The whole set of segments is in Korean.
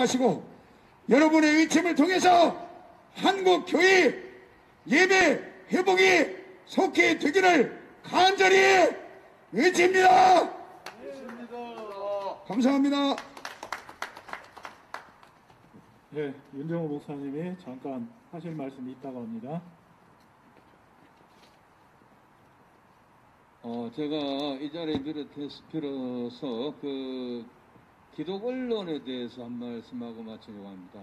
하시고 여러분의 의침을 통해서 한국 교회 예배 회복이 속히 되기를 간절히 의지입니다. 감사합니다. 네, 윤정호 목사님이 잠깐 하실 말씀이 있다고 합니다. 어, 제가 이 자리에 비롯해서, 빌어서 그 기독 언론에 대해서 한 말씀하고 마치려고 합니다.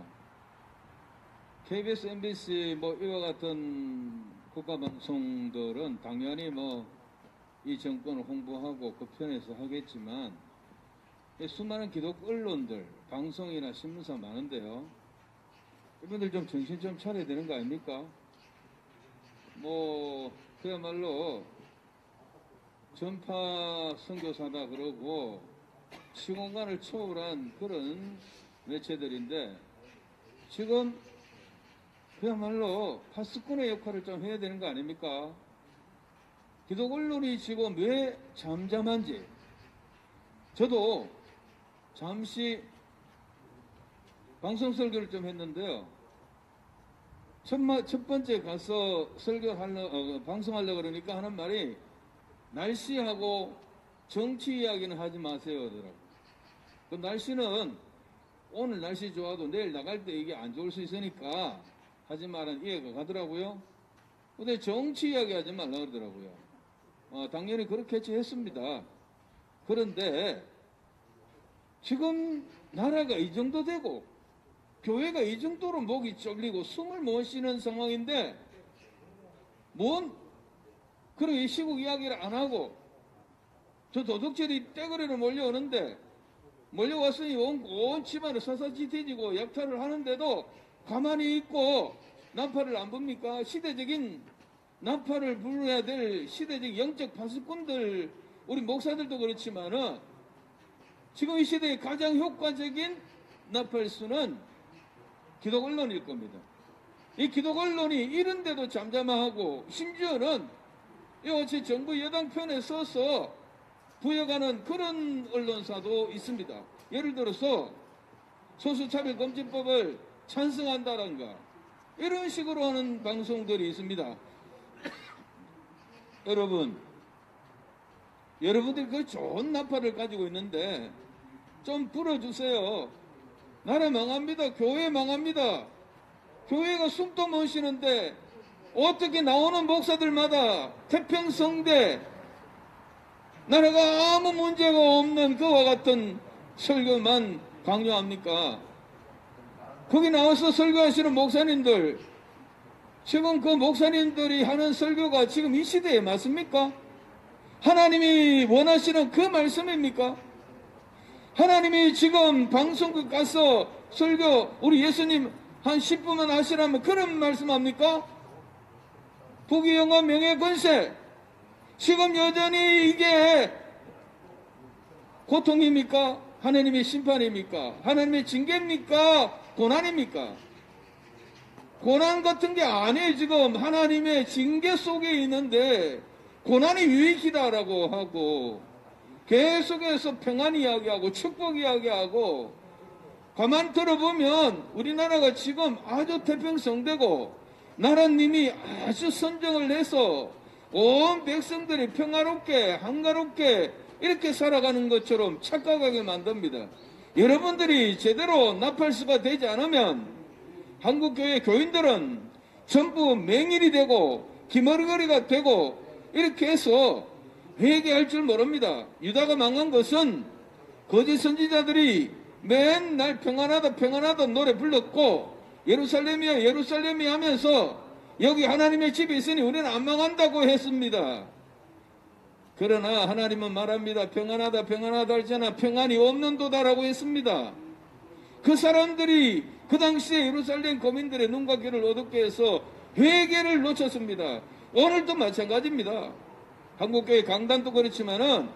KBS, MBC 뭐 이와 같은 국가 방송들은 당연히 뭐 이 정권을 홍보하고 그 편에서 하겠지만 이 수많은 기독 언론들, 방송이나 신문사 많은데요. 이분들 좀 정신 좀 차려야 되는 거 아닙니까? 뭐 그야말로 전파 선교사다 그러고 시공간을 초월한 그런 매체들인데 지금 그야말로 파수꾼의 역할을 좀 해야 되는 거 아닙니까? 기독 언론이 지금 왜 잠잠한지 저도 잠시 방송 설교를 좀 했는데요. 첫, 번째 가서 설교하려, 어, 방송하려고 그러니까 하는 말이 날씨하고 정치 이야기는 하지 마세요. 하더라고요. 그 날씨는 오늘 날씨 좋아도 내일 나갈 때 이게 안 좋을 수 있으니까 하지 말은 이해가 가더라고요. 근데 정치 이야기 하지 말라 그러더라고요. 어, 당연히 그렇게 했습니다. 그런데 지금 나라가 이 정도 되고 교회가 이 정도로 목이 쫄리고 숨을 못 쉬는 상황인데 뭔 그런 이 시국 이야기를 안 하고 저 도둑질이 떼거리로 몰려오는데 몰려왔으니 온, 온 집안을 사사지태지고 약탈을 하는데도 가만히 있고 나팔을 안 붑니까? 시대적인 나팔을 불러야 될 시대적 영적 파수꾼들 우리 목사들도 그렇지만은 지금 이 시대의 가장 효과적인 나팔수는 기독 언론일 겁니다. 이 기독 언론이 이런데도 잠잠하고 심지어는 이 어찌 정부 여당 편에 서서 부여가는 그런 언론사도 있습니다. 예를 들어서 소수차별금지법을 찬성한다던가 이런 식으로 하는 방송들이 있습니다. 여러분, 여러분들이 그 좋은 나팔을 가지고 있는데 좀 불어주세요. 나라 망합니다. 교회 망합니다. 교회가 숨도 못 쉬는데 어떻게 나오는 목사들마다 태평성대 나라가 아무 문제가 없는 그와 같은 설교만 강요합니까? 거기 나와서 설교하시는 목사님들 지금 그 목사님들이 하는 설교가 지금 이 시대에 맞습니까? 하나님이 원하시는 그 말씀입니까? 하나님이 지금 방송국 가서 설교 우리 예수님 한 10분만 하시라면 그런 말씀합니까? 부귀영화 명예 권세 지금 여전히 이게 고통입니까? 하나님의 심판입니까? 하나님의 징계입니까? 고난입니까? 고난 같은 게 아니에요 지금 하나님의 징계 속에 있는데 고난이 유익이다라고 하고 계속해서 평안 이야기하고 축복 이야기하고 가만 들어보면 우리나라가 지금 아주 태평성되고 나라님이 아주 선정을 해서 온 백성들이 평화롭게 한가롭게 이렇게 살아가는 것처럼 착각하게 만듭니다. 여러분들이 제대로 나팔수가 되지 않으면 한국교회 교인들은 전부 맹일이 되고 기머리거리가 되고 이렇게 해서 회개할 줄 모릅니다. 유다가 망한 것은 거짓 선지자들이 맨날 평안하다 평안하다 노래 불렀고 예루살렘이야 예루살렘이 하면서 여기 하나님의 집이 있으니 우리는 안 망한다고 했습니다. 그러나 하나님은 말합니다. 평안하다 평안하다 할지나 평안이 없는 도다라고 했습니다. 그 사람들이 그 당시에 예루살렘 거민들의 눈과 귀를 어둡게 해서 회개를 놓쳤습니다. 오늘도 마찬가지입니다. 한국교회 강단도 그렇지만은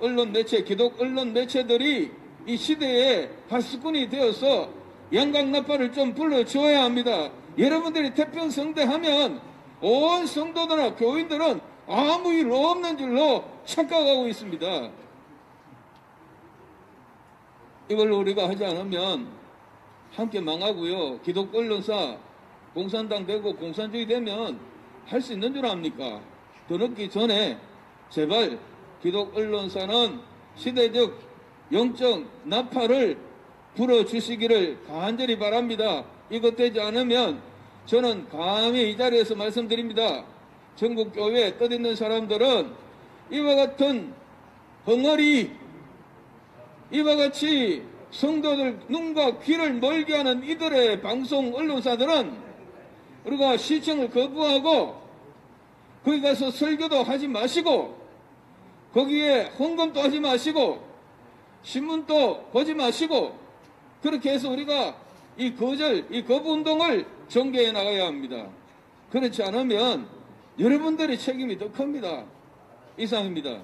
언론 매체, 기독 언론 매체들이 이 시대에 파수꾼이 되어서 양강나팔을 좀 불러줘야 합니다. 여러분들이 태평 성대 하면 온 성도들과 교인들은 아무 일 없는 줄로 착각하고 있습니다. 이걸 우리가 하지 않으면 함께 망하고요. 기독교 언론사 공산당 되고 공산주의 되면 할 수 있는 줄 압니까? 더 늦기 전에 제발 기독 언론사는 시대적 영적 나팔을 불어주시기를 간절히 바랍니다. 이것 되지 않으면 저는 감히 이 자리에서 말씀드립니다. 전국 교회에 떠있는 사람들은 이와 같은 벙어리 이와 같이 성도들 눈과 귀를 멀게 하는 이들의 방송 언론사들은 우리가 시청을 거부하고 거기 가서 설교도 하지 마시고 거기에 헌금도 하지 마시고 신문도 보지 마시고 그렇게 해서 우리가 이 거절, 이 거부 운동을 전개해 나가야 합니다. 그렇지 않으면 여러분들의 책임이 더 큽니다. 이상입니다.